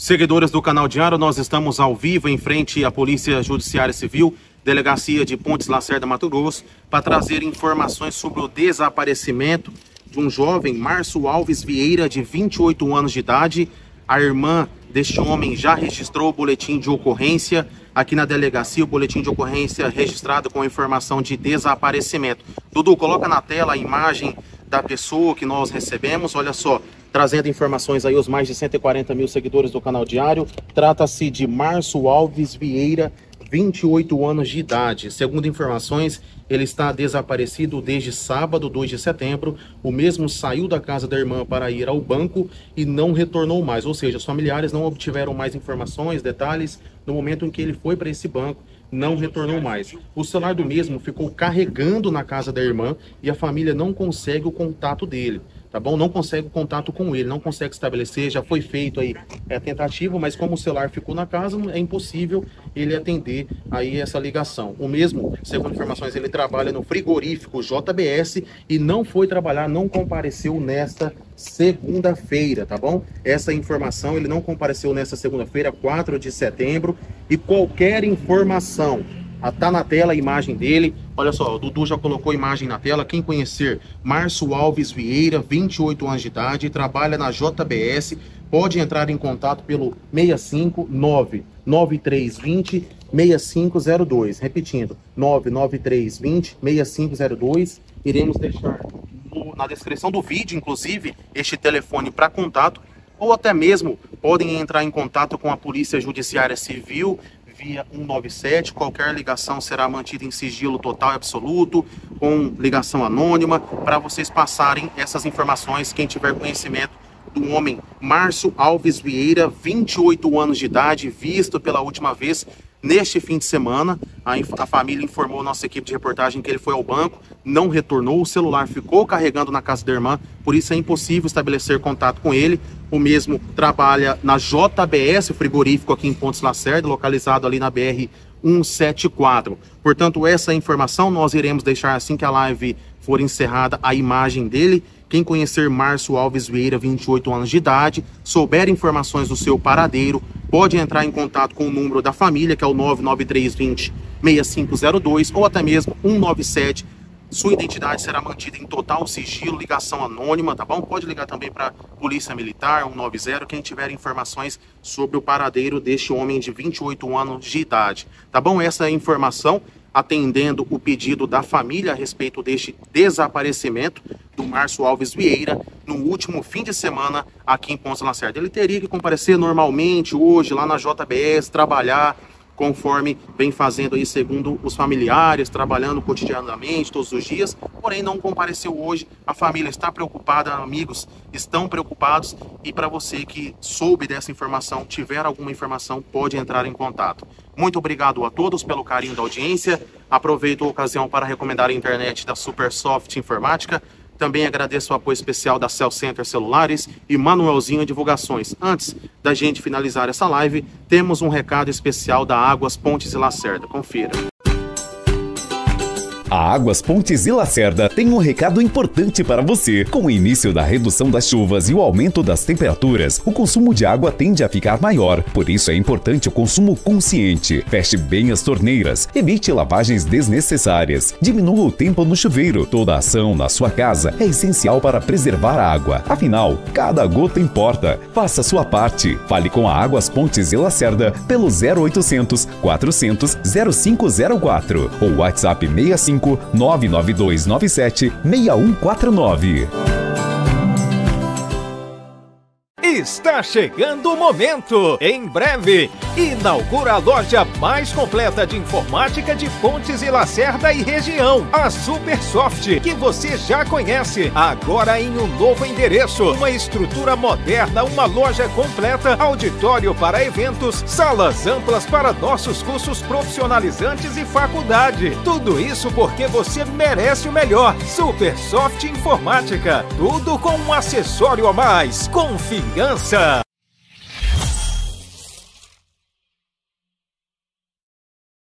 Seguidores do canal Diário, nós estamos ao vivo em frente à Polícia Judiciária Civil, Delegacia de Pontes Lacerda, Mato Grosso, para trazer informações sobre o desaparecimento de um jovem, Márcio Alves Vieira, de 28 anos de idade. A irmã deste homem já registrou o boletim de ocorrência aqui na delegacia, o boletim de ocorrência registrado com informação de desaparecimento. Dudu, coloca na tela a imagem da pessoa que nós recebemos. Olha só, trazendo informações aí os mais de 140 mil seguidores do canal Diário. Trata-se de Márcio Alves Vieira, 28 anos de idade. Segundo informações, ele está desaparecido desde sábado, 2 de setembro. O mesmo saiu da casa da irmã para ir ao banco e não retornou mais. Ou seja, os familiares não obtiveram mais informações, detalhes no momento em que ele foi para esse banco não retornou mais. O celular do mesmo ficou carregando na casa da irmã e a família não consegue o contato dele tá bom? Não consegue o contato com ele, não consegue estabelecer, já foi feito aí é, a tentativa, mas como o celular ficou na casa, é impossível ele atender aí essa ligação. O mesmo, segundo informações, ele trabalha no frigorífico JBS e não foi trabalhar, não compareceu nesta segunda-feira, tá bom? Essa informação, ele não compareceu nesta segunda-feira, 4 de setembro, e qualquer informação ah, tá na tela a imagem dele. Olha só, o Dudu já colocou a imagem na tela. Quem conhecer, Márcio Alves Vieira, 28 anos de idade, trabalha na JBS. Pode entrar em contato pelo 659 9320 6502. Repetindo, 99320 6502. Iremos deixar na descrição do vídeo, inclusive, este telefone para contato ou até mesmo podem entrar em contato com a Polícia Judiciária Civil via 197. Qualquer ligação será mantida em sigilo total e absoluto, com ligação anônima, para vocês passarem essas informações, quem tiver conhecimento do homem Márcio Alves Vieira, 28 anos de idade, visto pela última vez Neste fim de semana, a, a, família informou nossa equipe de reportagem que ele foi ao banco, não retornou, o celular ficou carregando na casa da irmã, por isso é impossível estabelecer contato com ele. O mesmo trabalha na JBS, o frigorífico aqui em Pontes Lacerda, localizado ali na BR 174. Portanto, essa informação nós iremos deixar assim que a live for encerrada a imagem dele. Quem conhecer Márcio Alves Vieira, 28 anos de idade, souber informações do seu paradeiro, pode entrar em contato com o número da família, que é o 99320 6502 ou até mesmo 197. Sua identidade será mantida em total sigilo, ligação anônima, tá bom? Pode ligar também para Polícia Militar 190, quem tiver informações sobre o paradeiro deste homem de 28 anos de idade. Tá bom? Essa é a informação atendendo o pedido da família a respeito deste desaparecimento do Márcio Alves Vieira no último fim de semana aqui em Ponta Lacerda. Ele teria que comparecer normalmente hoje lá na JBS, trabalhar conforme vem fazendo aí segundo os familiares, trabalhando cotidianamente todos os dias, porém não compareceu hoje. A família está preocupada, amigos estão preocupados e para você que soube dessa informação, tiver alguma informação, pode entrar em contato. Muito obrigado a todos pelo carinho da audiência. Aproveito a ocasião para recomendar a internet da Supersoft Informática também agradeço o apoio especial da Cell Center Celulares e Manuelzinho Divulgações. Antes da gente finalizar essa live, temos um recado especial da Águas Pontes e Lacerda. Confira. A Águas Pontes e Lacerda tem um recado importante para você. Com o início da redução das chuvas e o aumento das temperaturas, o consumo de água tende a ficar maior. Por isso é importante o consumo consciente. Feche bem as torneiras, evite lavagens desnecessárias, diminua o tempo no chuveiro. Toda ação na sua casa é essencial para preservar a água. Afinal, cada gota importa. Faça sua parte. Fale com a Águas Pontes e Lacerda pelo 0800 400 0504 ou WhatsApp 65 99297 6149. Está chegando o momento! Em breve, inaugura a loja mais completa de informática de Pontes e Lacerda e região, a Supersoft, que você já conhece, agora em um novo endereço, uma estrutura moderna, uma loja completa, auditório para eventos, salas amplas para nossos cursos profissionalizantes e faculdade. Tudo isso porque você merece o melhor. Supersoft Informática, tudo com um acessório a mais. Confiança!